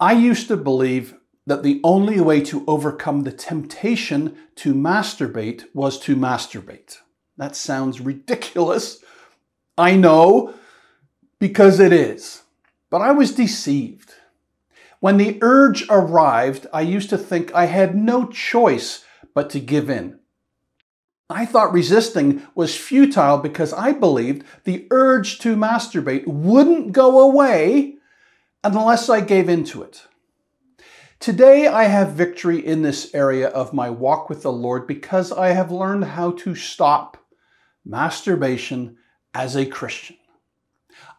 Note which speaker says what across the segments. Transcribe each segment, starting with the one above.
Speaker 1: I used to believe that the only way to overcome the temptation to masturbate was to masturbate. That sounds ridiculous. I know, because it is. But I was deceived. When the urge arrived, I used to think I had no choice but to give in. I thought resisting was futile because I believed the urge to masturbate wouldn't go away unless I gave in to it. Today, I have victory in this area of my walk with the Lord because I have learned how to stop masturbation as a Christian.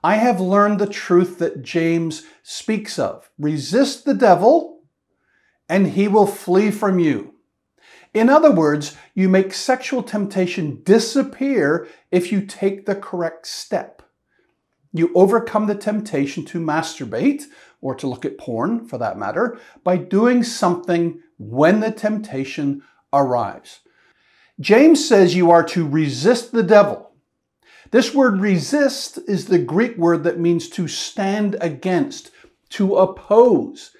Speaker 1: I have learned the truth that James speaks of. Resist the devil, and he will flee from you. In other words, you make sexual temptation disappear if you take the correct step. You overcome the temptation to masturbate, or to look at porn for that matter, by doing something when the temptation arrives. James says you are to resist the devil. This word resist is the Greek word that means to stand against, to oppose.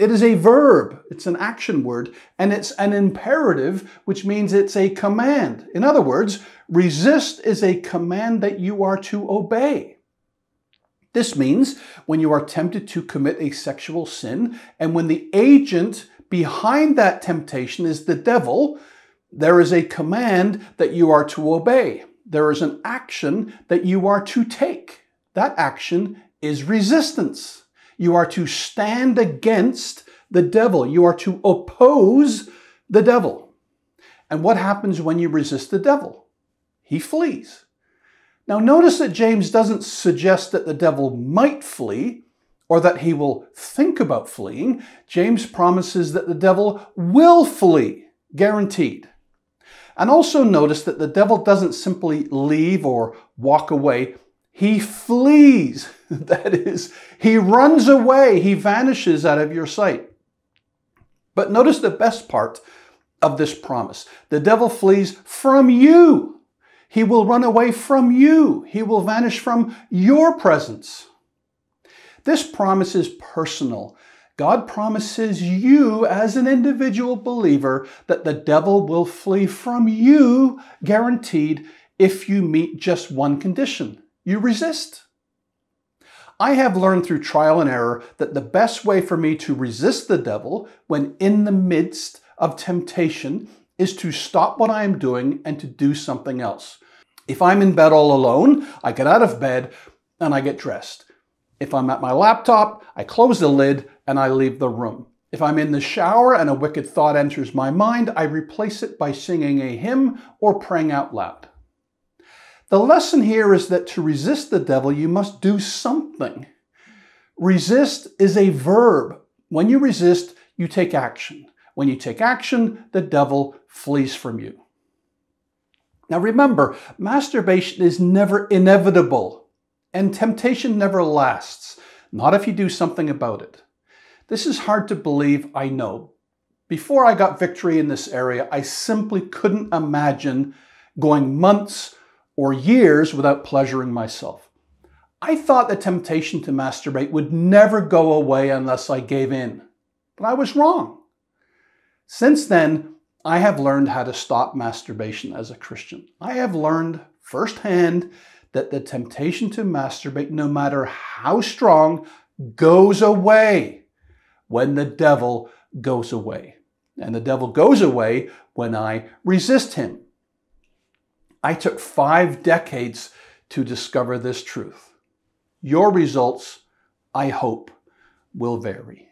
Speaker 1: It is a verb, it's an action word, and it's an imperative, which means it's a command. In other words, resist is a command that you are to obey. This means when you are tempted to commit a sexual sin, and when the agent behind that temptation is the devil, there is a command that you are to obey. There is an action that you are to take. That action is resistance. You are to stand against the devil. You are to oppose the devil. And what happens when you resist the devil? He flees. Now, notice that James doesn't suggest that the devil might flee or that he will think about fleeing. James promises that the devil will flee, guaranteed. And also notice that the devil doesn't simply leave or walk away, he flees. that is, he runs away, he vanishes out of your sight. But notice the best part of this promise the devil flees from you. He will run away from you. He will vanish from your presence. This promise is personal. God promises you, as an individual believer, that the devil will flee from you, guaranteed, if you meet just one condition you resist. I have learned through trial and error that the best way for me to resist the devil when in the midst of temptation is to stop what I am doing and to do something else. If I'm in bed all alone, I get out of bed and I get dressed. If I'm at my laptop, I close the lid and I leave the room. If I'm in the shower and a wicked thought enters my mind, I replace it by singing a hymn or praying out loud. The lesson here is that to resist the devil, you must do something. Resist is a verb. When you resist, you take action. When you take action, the devil flees from you. Now remember, masturbation is never inevitable, and temptation never lasts, not if you do something about it. This is hard to believe, I know. Before I got victory in this area, I simply couldn't imagine going months or years without pleasuring myself. I thought the temptation to masturbate would never go away unless I gave in, but I was wrong. Since then, I have learned how to stop masturbation as a Christian. I have learned firsthand that the temptation to masturbate, no matter how strong, goes away when the devil goes away. And the devil goes away when I resist him. I took five decades to discover this truth. Your results, I hope, will vary.